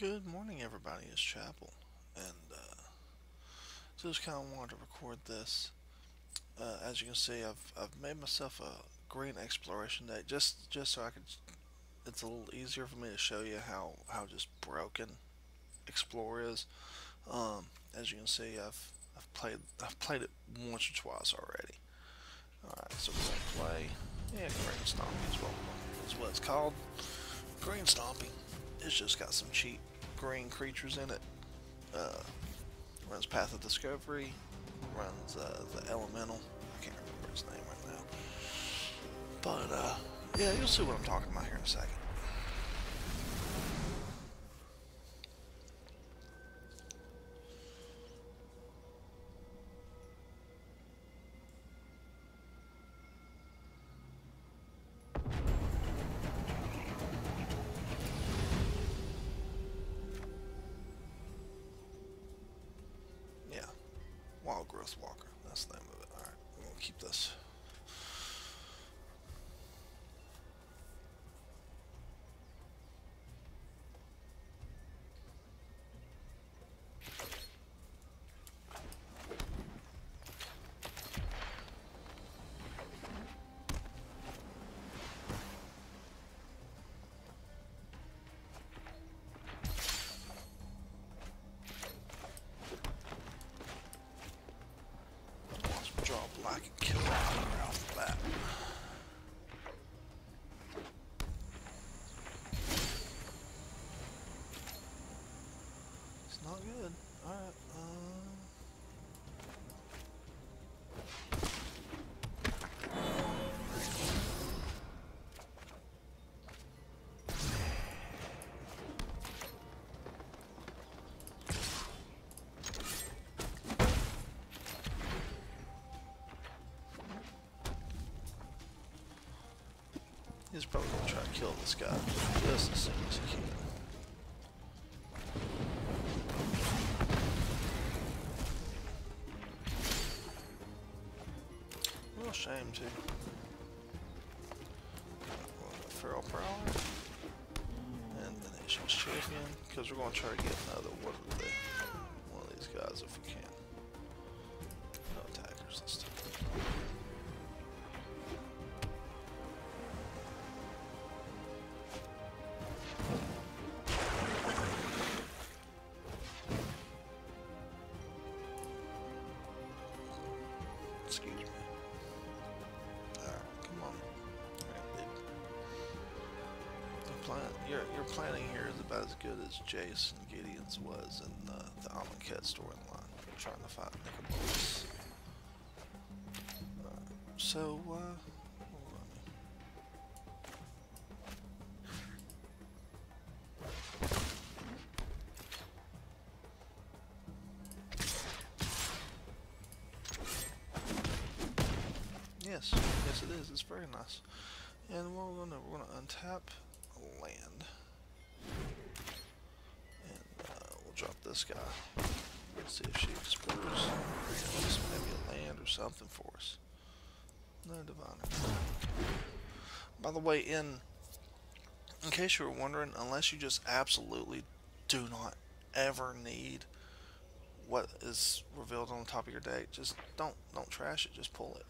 Good morning, everybody. It's Chapel, and uh, just kind of wanted to record this. Uh, as you can see, I've I've made myself a green exploration deck just just so I could. It's a little easier for me to show you how how just broken Explore is. Um, as you can see, I've I've played I've played it once or twice already. All right, so we're gonna play. Yeah, green stomping is what is what it's called. Green stomping. It's just got some cheap green creatures in it. Uh, runs Path of Discovery, runs uh, the Elemental. I can't remember his name right now. But uh, yeah, you'll see what I'm talking about here in a second. Growth Walker. That's the name of it. Alright, we're going to keep this. I can kill that off the bat. He's probably gonna try to kill this guy just as soon as he can. Real shame too. Feral Prowler and the Nation's Champion, because we're gonna try to get another one of the one of these guys if we can. No attackers this time. As Jason Gideon's was in uh, the Amonkhet storyline. Trying to fight Nicol Bolas. Uh, so, uh, Yes, yes it is. It's very nice. And we're gonna we're gonna untap land, this guy. Let's see if she explores maybe a land or something for us. No diviner. By the way, in in case you were wondering, unless you just absolutely do not ever need what is revealed on the top of your deck, just don't don't trash it. Just pull it.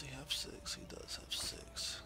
does he have six? He does have six.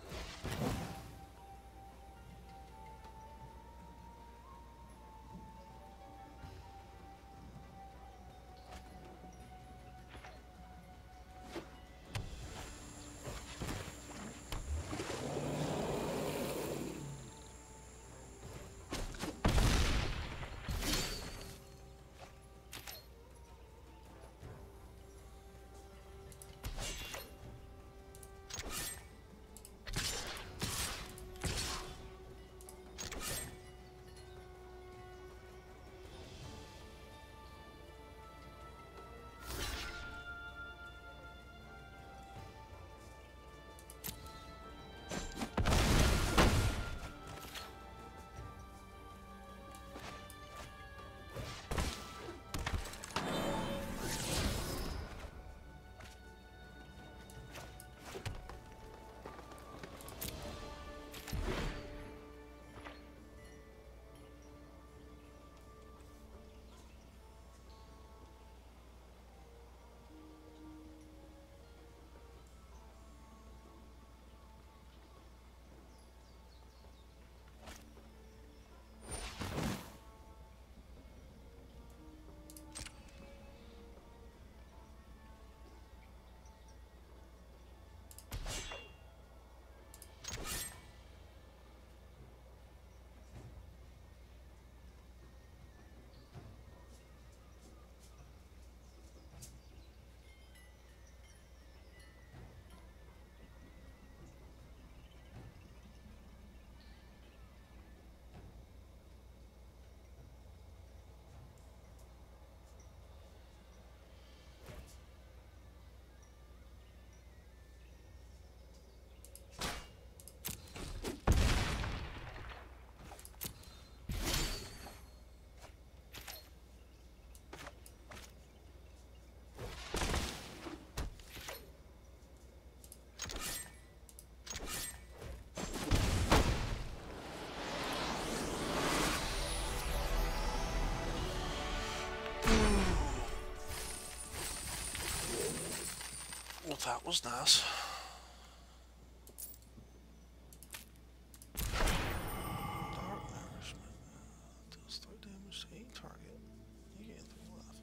Three life.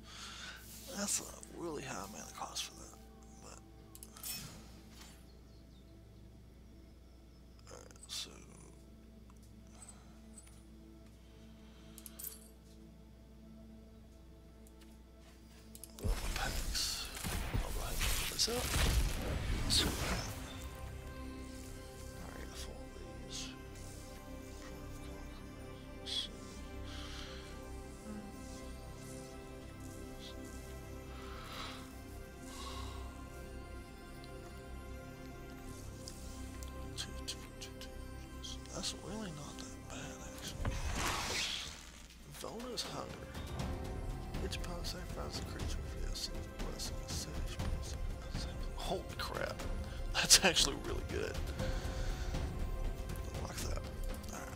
That's a really high mana cost for that. But Alright, so well, packs. I'll go ahead and open this up. So, Actually really good. Like that. Alright.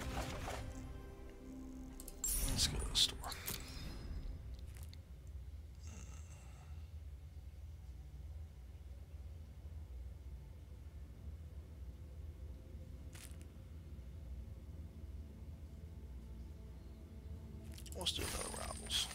Let's go to the store. Hmm. Let's do another Rivals.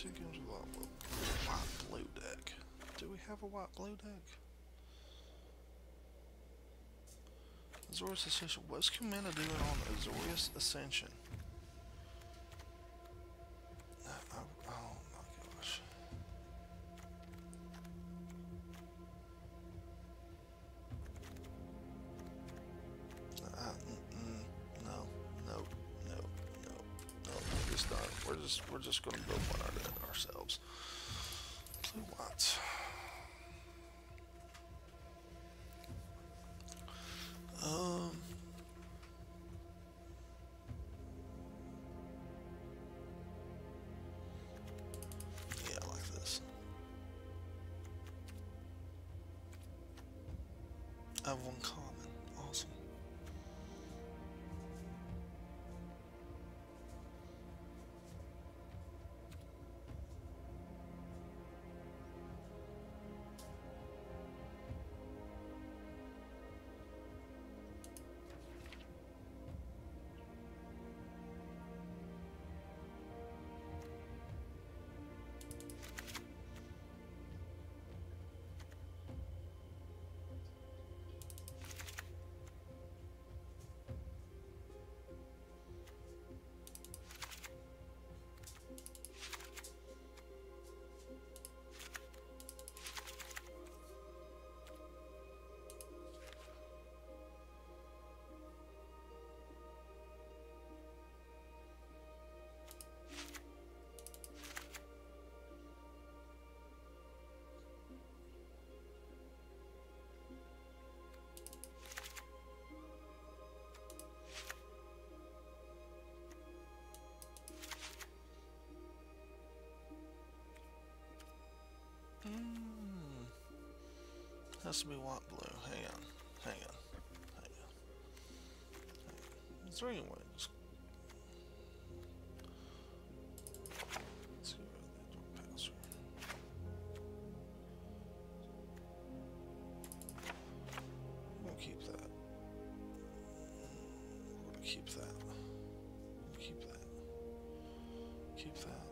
Two games with white, blue- white blue deck. Do we have a white blue deck? Azorius Ascension. What's Kumena doing on Azorius Ascension? Have one common. To be white blue. Hang on. Hang on. Hang on. Hang on. Is there any way to keep that. Keep that. Keep that.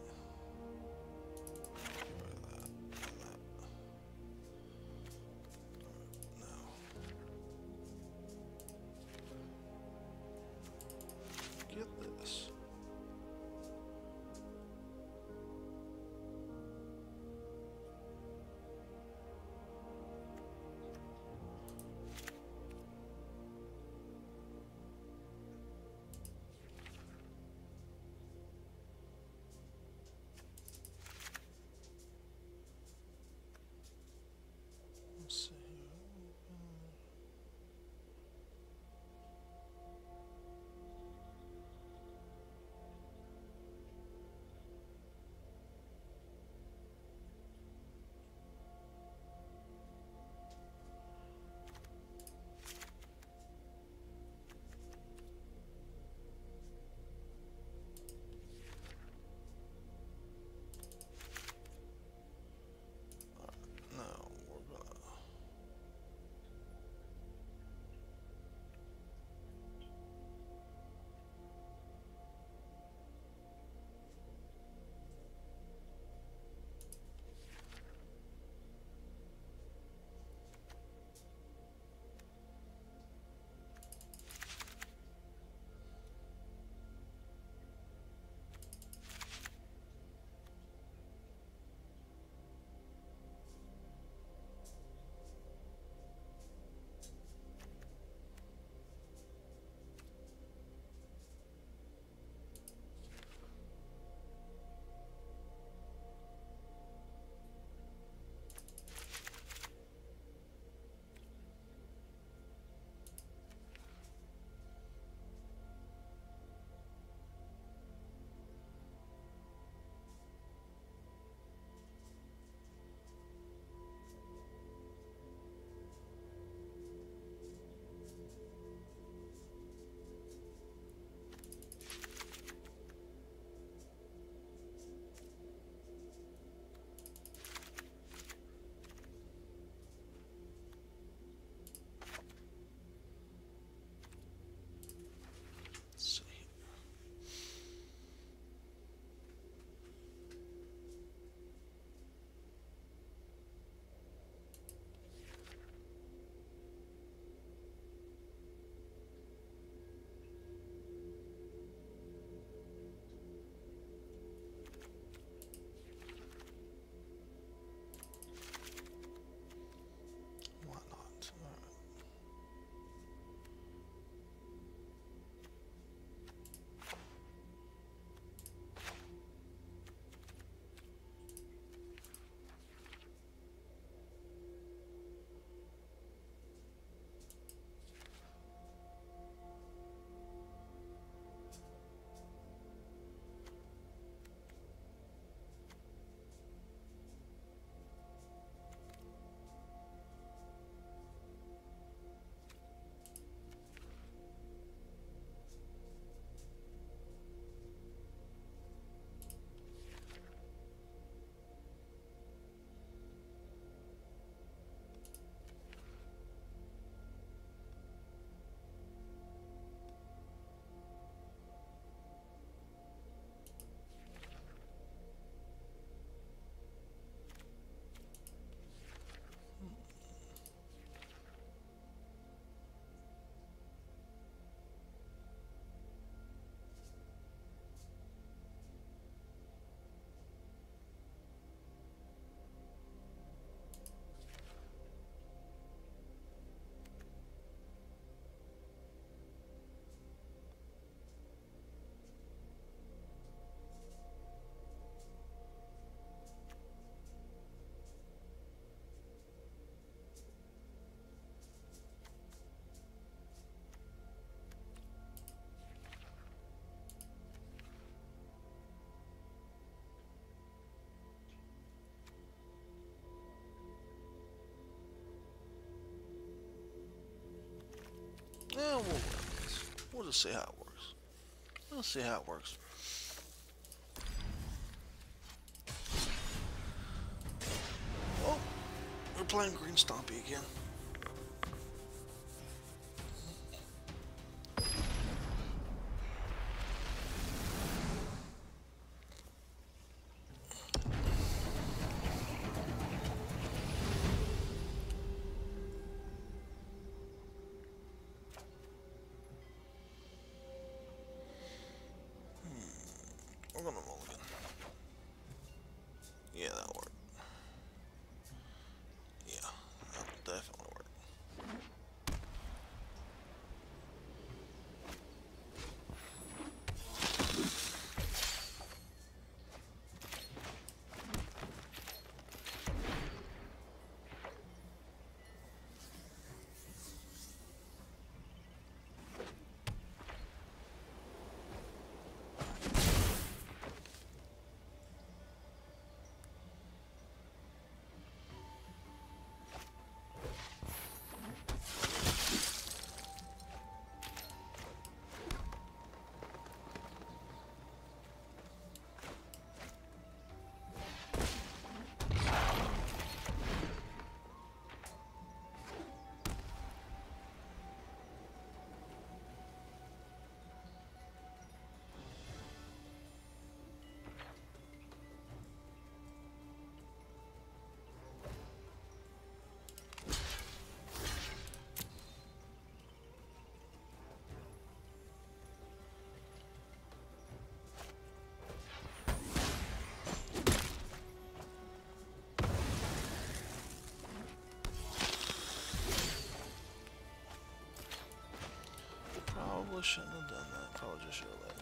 Just see how it works. Let's see how it works. Oh, we're playing Green Stompy again. Probably shouldn't have done that. Probably just should have let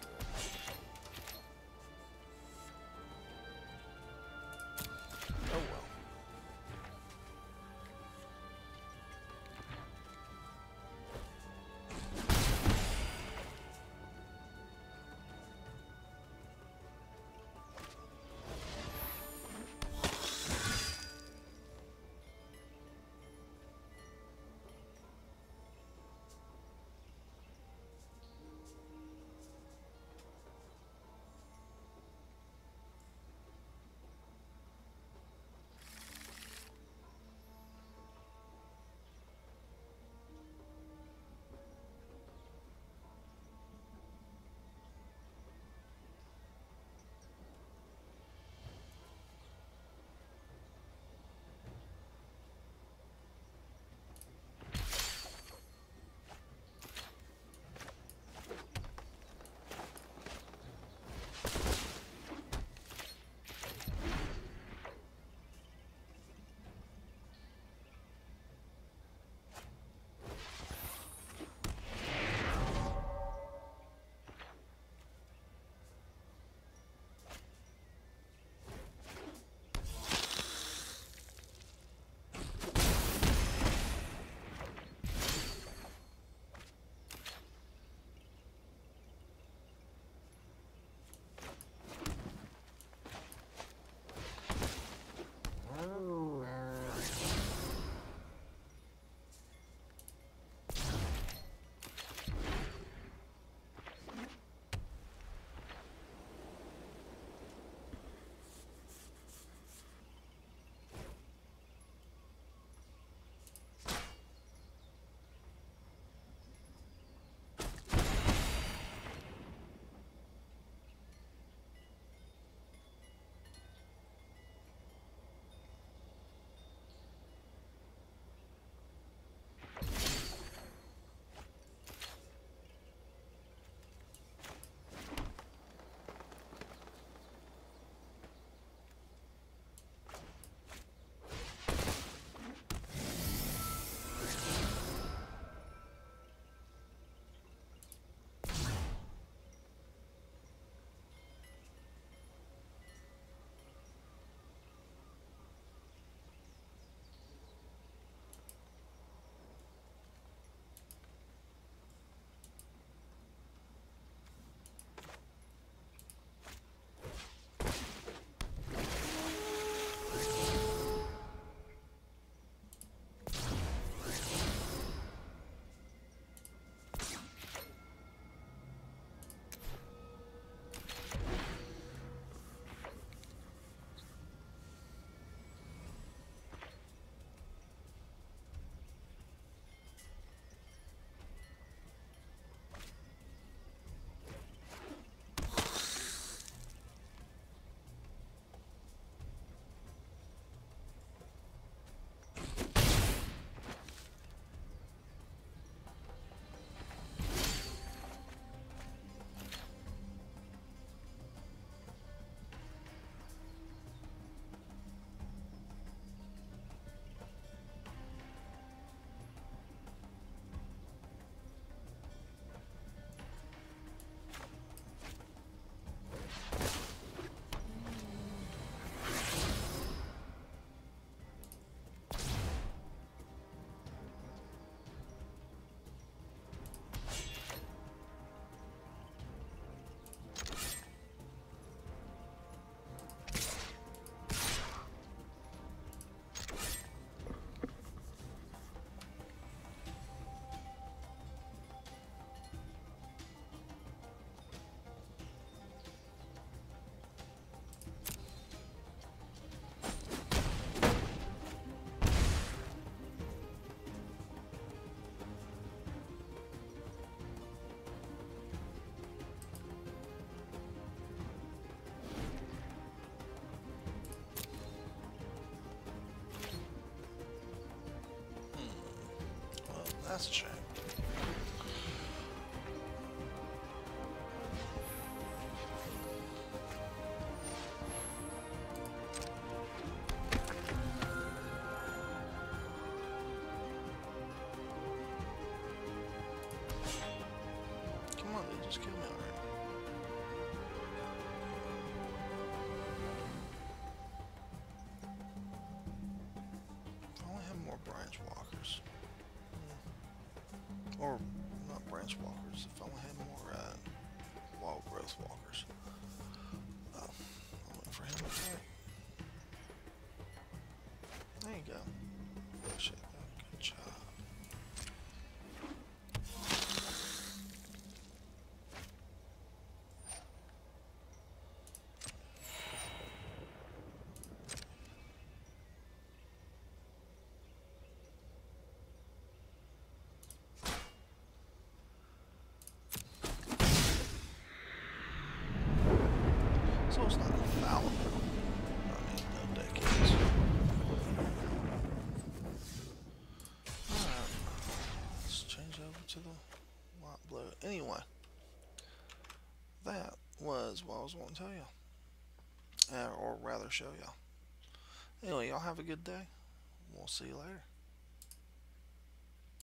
That's a. Or, not branch walkers, if I only had more uh, wild growth walkers. Oh, I'm for him to. There you go. Good job. So it's not infallible. I mean, no. Alright. Let's change over to the light blue. Anyway. That was what I was wanting to tell you. Uh, or rather show y'all. Anyway, y'all have a good day. We'll see you later.